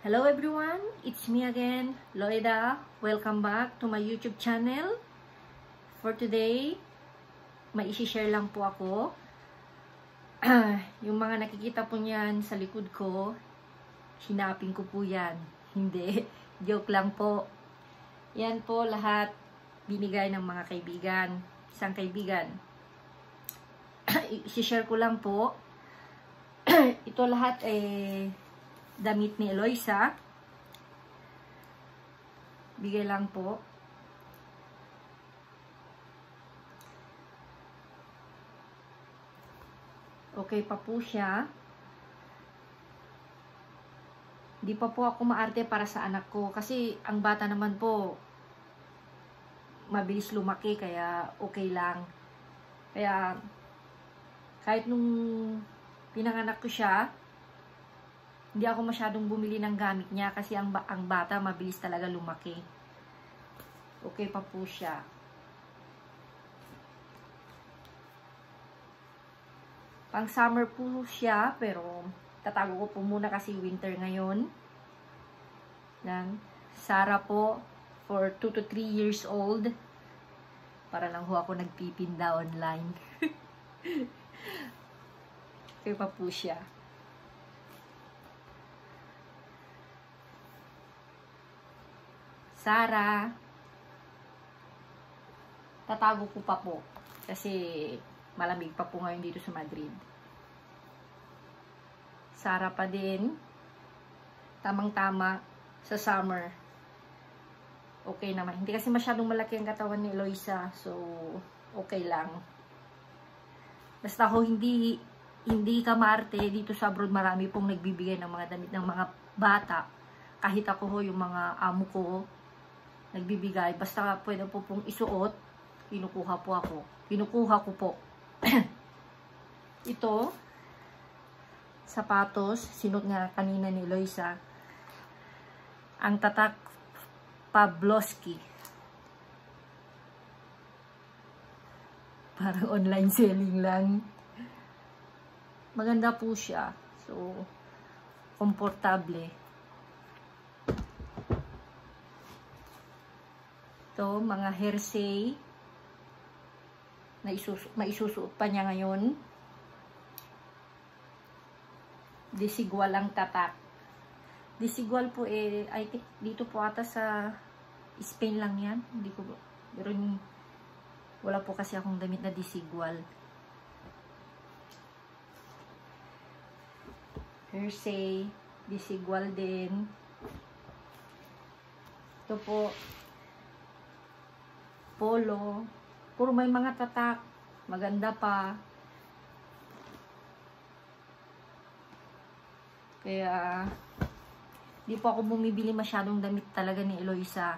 Hello everyone, it's me again, Loida. Welcome back to my YouTube channel. For today, may isi-share lang po ako. yung mga nakikita po niyan sa likod ko, hinapin ko po yan. Hindi, joke lang po. Yan po lahat binigay ng mga kaibigan. Isang kaibigan. isi-share ko lang po. Ito lahat eh damit ni Eloisa. Bigay lang po. Okay pa po siya. Di pa po ako maarte para sa anak ko. Kasi ang bata naman po, mabilis lumaki. Kaya okay lang. Kaya, kahit nung pinanganak ko siya, hindi ako masyadong bumili ng gamit niya kasi ang, ang bata mabilis talaga lumaki. Okay pa po siya. Pang summer po siya pero tatago ko po muna kasi winter ngayon. Yan. Sara po for 2 to 3 years old. Para lang ho ako nagpipinda online. okay pa po siya. Sara. Tatago ko pa po. Kasi malamig pa po ngayon dito sa Madrid. Sara pa din. Tamang-tama sa summer. Okay naman. Hindi kasi masyadong malaki ang katawan ni Eloisa. So, okay lang. Basta ho hindi hindi ka marte dito sa abroad marami pong nagbibigay ng mga damit ng mga bata kahit ako ho yung mga amo ko nagbibigay. Basta pwede po pong isuot, kinukuha po ako. Kinukuha ko po. Ito, sapatos, sinot nga kanina ni Loisa. Ang tatak Pabloski. Parang online selling lang. Maganda po siya. So, komportable. Ito, mga hearsay na isus maisusuot pa niya ngayon. Disigual ang tatak. Disigual po eh, I think dito po ata sa Spain lang yan. Hindi ko, pero wala po kasi akong damit na disigual. Hearsay, disigual din. Ito po, polo. Puro may mga tatak. Maganda pa. Kaya, di po ako bumibili masyadong damit talaga ni Eloisa.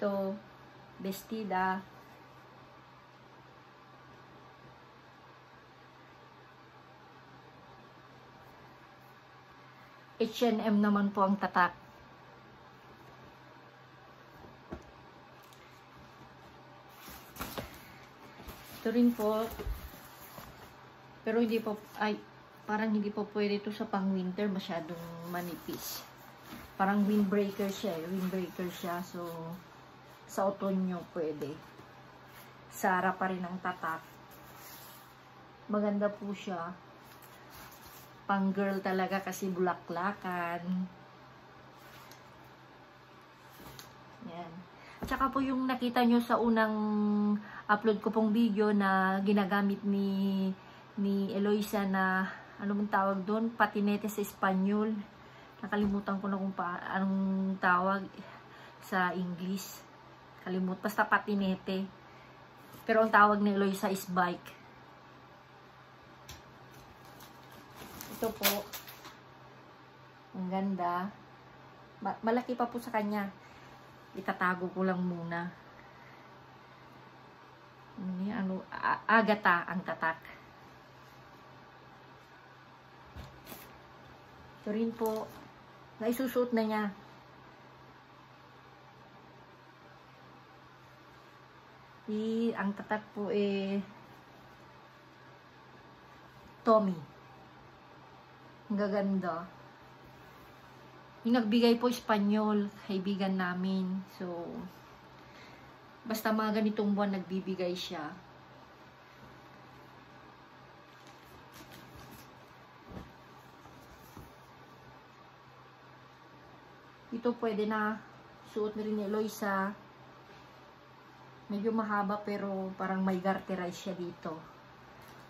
Ito, bestida. H&M naman po ang tatak. Ito rin po. Pero hindi po, ay, parang hindi po pwede ito sa pang winter. Masyadong manipis. Parang windbreaker siya eh. Windbreaker siya. So, sa otonyo pwede. Sara pa rin ang tatak. Maganda po siya. Pang girl talaga kasi bulaklakan. Yan. Tsaka po yung nakita nyo sa unang upload ko pong video na ginagamit ni ni Eloisa na ano mong tawag doon, patinete sa Espanyol. Nakalimutan ko na kung pa, anong tawag sa English. Kalimut, basta patinete. Pero ang tawag ni Eloisa is bike. Ito po. Ang ganda. Ma malaki pa po sa kanya. Itatago ko lang muna. Ini ano, agata ang tatak. Ito rin po, naisusuot na niya. I, ang tatak po eh, Tommy. Ang gaganda. Yung nagbigay po Espanyol, kaibigan namin. So, basta mga ganitong buwan nagbibigay siya. Ito pwede na suot na rin ni Eloisa. Medyo mahaba pero parang may garterize siya dito.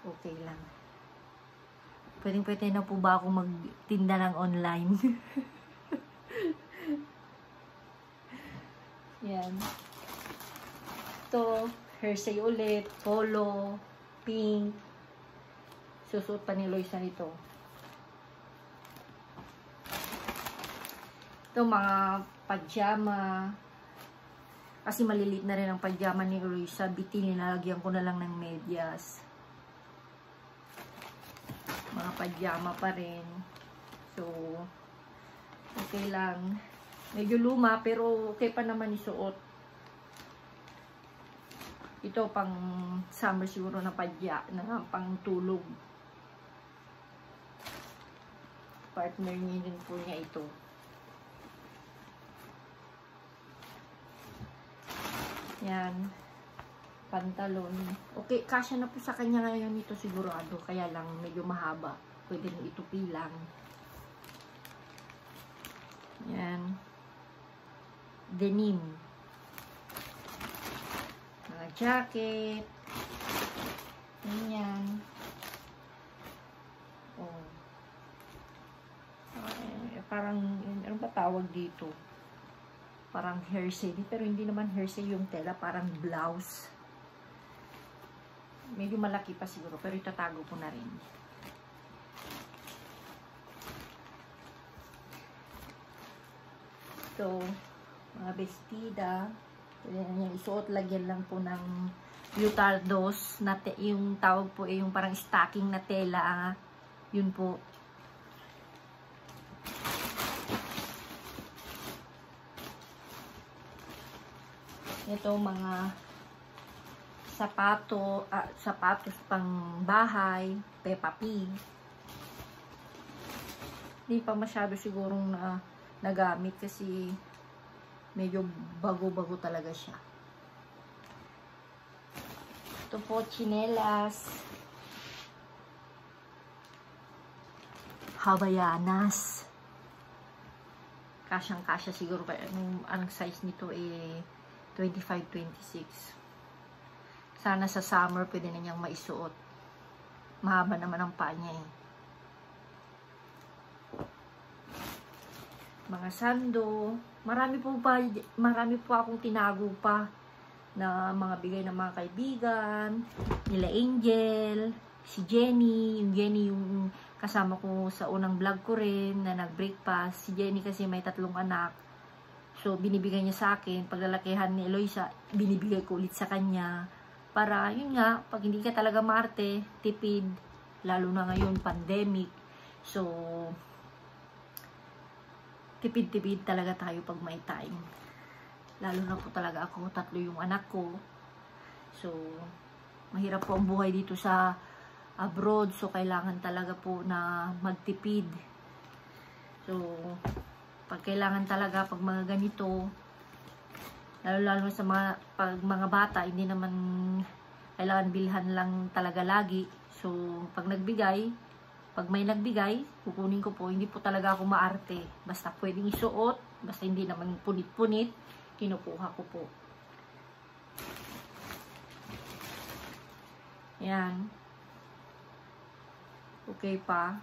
Okay lang. Pwedeng pwede na po ba ako magtinda ng online? Yan. Ito, Hersey ulit, polo, pink. Susuot pa ni Loisa nito. Ito, mga pajama. Kasi malilit na rin ang pajama ni Loisa. Bitin, nilalagyan ko na lang ng medyas. Mga pajama pa rin. Okay lang. Medyo luma, pero okay pa naman isuot. Ito pang summer siguro na padya, na pang tulog. Partner niya din po niya ito. Yan. Pantalon. Okay, kasya na po sa kanya ngayon ito sigurado. Kaya lang medyo mahaba. Pwede na itupi lang. Yan. Denim. Mga jacket. Ganyan. Oh. Ay, parang, ano ba tawag dito? Parang hearsay. Pero hindi naman hearsay yung tela. Parang blouse. Medyo malaki pa siguro. Pero itatago ko na rin. Ito, mga bestida. Pwede na niyang isuot. Lagyan lang po ng yutardos. Na yung tawag po ay yung parang stocking na tela. Yun po. Ito mga sapato, ah, sapatos pang bahay, Peppa Pig. Hindi pa masyado sigurong na nagamit kasi medyo bago-bago talaga siya. Ito po, chinelas. Havayanas. Kasyang-kasya siguro. Ang, ang size nito eh 25-26. Sana sa summer pwede na niyang maisuot. Mahaba naman ang paa niya eh. Mga sando. Marami po pa, marami po akong tinago pa na mga bigay ng mga kaibigan. Nila Angel, si Jenny, yung Jenny yung kasama ko sa unang vlog ko rin na nag-breakfast. Si Jenny kasi may tatlong anak. So, binibigay niya sa akin. Paglalakihan ni Eloisa, binibigay ko ulit sa kanya. Para, yun nga, pag hindi ka talaga marte, tipid, lalo na ngayon, pandemic. So, tipid-tipid talaga tayo pag may time. Lalo na po talaga ako, tatlo yung anak ko. So, mahirap po ang buhay dito sa abroad. So, kailangan talaga po na magtipid. So, pag kailangan talaga, pag mga ganito, lalo-lalo sa mga, pag mga bata, hindi naman kailangan bilhan lang talaga lagi. So, pag nagbigay, pag may nagbigay, kukunin ko po, hindi po talaga ako maarte. Basta pwedeng isuot, basta hindi naman punit-punit, kinukuha ko po. Yan. Okay pa.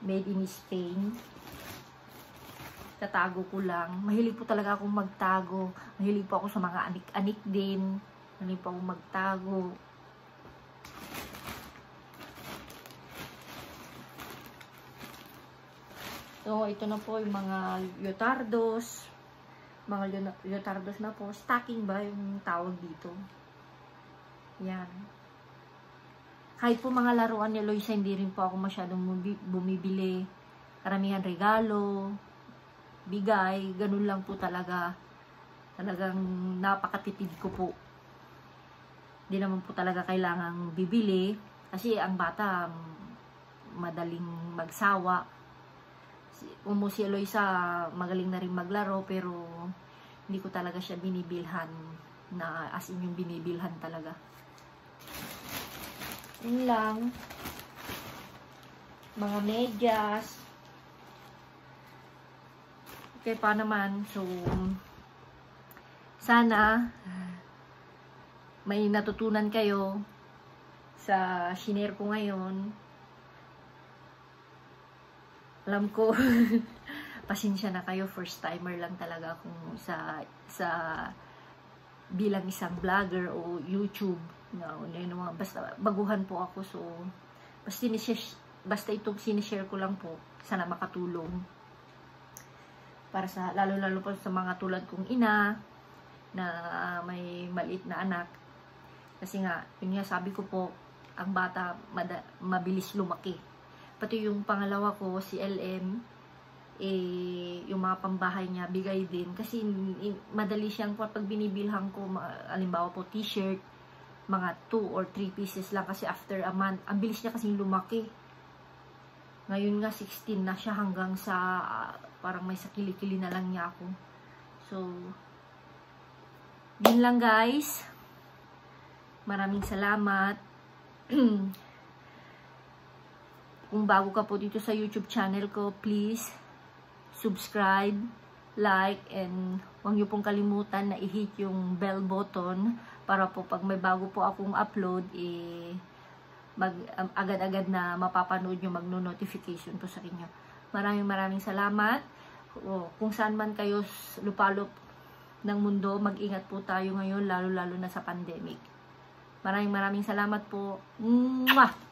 Made in Spain. Tatago ko lang. Mahilig po talaga akong magtago. Mahilig po ako sa mga anik-anik din. Mahilig po akong magtago. So, ito na po yung mga yotardos. Mga yotardos na po. Stacking ba yung tawag dito? Yan. Kahit po mga laruan ni Loisa, hindi rin po ako masyadong bumibili. Karamihan regalo, bigay, ganun lang po talaga. Talagang napakatipid ko po. Hindi naman po talaga kailangang bibili. Kasi ang bata, madaling magsawa Umo si Eloisa magaling na rin maglaro pero hindi ko talaga siya binibilhan na as in yung binibilhan talaga. Yun lang. Mga medyas. Okay pa naman. So, sana may natutunan kayo sa shinare ko ngayon. Alam ko, pasensya na kayo, first timer lang talaga kung sa sa bilang isang vlogger o YouTube. No, mga, basta baguhan po ako so basta, basta itong sinishare ko lang po sana makatulong. Para sa lalo-lalo po sa mga tulad kong ina na may maliit na anak. Kasi nga, yun nga sabi ko po ang bata mada, mabilis lumaki pati yung pangalawa ko si LM eh, yung mga pambahay niya, bigay din. Kasi madali siyang pag binibilhan ko, alimbawa po t-shirt, mga 2 or 3 pieces lang kasi after a month, ang bilis niya kasing lumaki. Ngayon nga 16 na siya hanggang sa ah, parang may sakili-kili na lang niya ako. So, yun lang guys. Maraming salamat. Kung bago ka po dito sa YouTube channel ko, please subscribe, like, and huwag niyo pong kalimutan na i-hit yung bell button para po pag may bago po akong upload, eh, mag, um, agad-agad na mapapanood nyo, magno-notification po sa inyo. Maraming maraming salamat. O, kung saan man kayo lupalop ng mundo, mag-ingat po tayo ngayon, lalo-lalo na sa pandemic. Maraming maraming salamat po. Mwah!